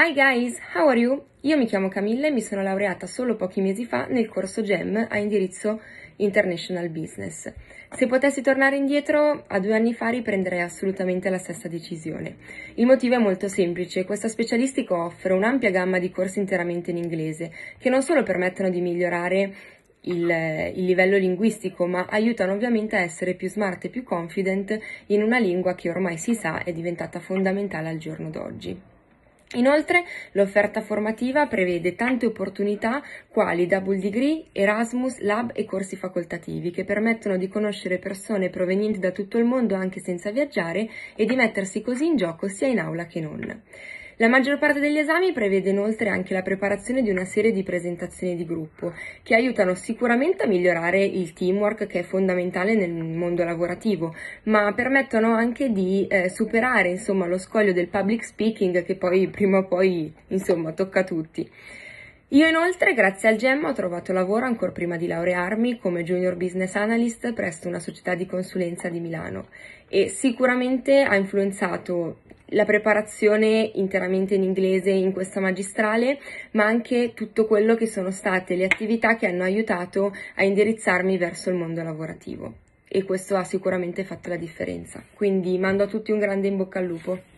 Hi guys, how are you? Io mi chiamo Camilla e mi sono laureata solo pochi mesi fa nel corso GEM a indirizzo International Business. Se potessi tornare indietro, a due anni fa riprenderei assolutamente la stessa decisione. Il motivo è molto semplice, questa specialistica offre un'ampia gamma di corsi interamente in inglese, che non solo permettono di migliorare il, il, livello linguistico, ma aiutano ovviamente a essere più smart e più confident in una lingua che ormai si sa è diventata fondamentale al giorno d'oggi. Inoltre l'offerta formativa prevede tante opportunità quali double degree, Erasmus, lab e corsi facoltativi che permettono di conoscere persone provenienti da tutto il mondo anche senza viaggiare e di mettersi così in gioco sia in aula che non. La maggior parte degli esami prevede inoltre anche la preparazione di una serie di presentazioni di gruppo che aiutano sicuramente a migliorare il teamwork che è fondamentale nel mondo lavorativo, ma permettono anche di eh, superare insomma, lo scoglio del public speaking che poi prima o poi insomma, tocca a tutti. Io inoltre, grazie al GEM, ho trovato lavoro ancora prima di laurearmi come Junior Business Analyst presso una società di consulenza di Milano e sicuramente ha influenzato la preparazione interamente in inglese in questa magistrale, ma anche tutto quello che sono state le attività che hanno aiutato a indirizzarmi verso il mondo lavorativo. E questo ha sicuramente fatto la differenza. Quindi mando a tutti un grande in bocca al lupo.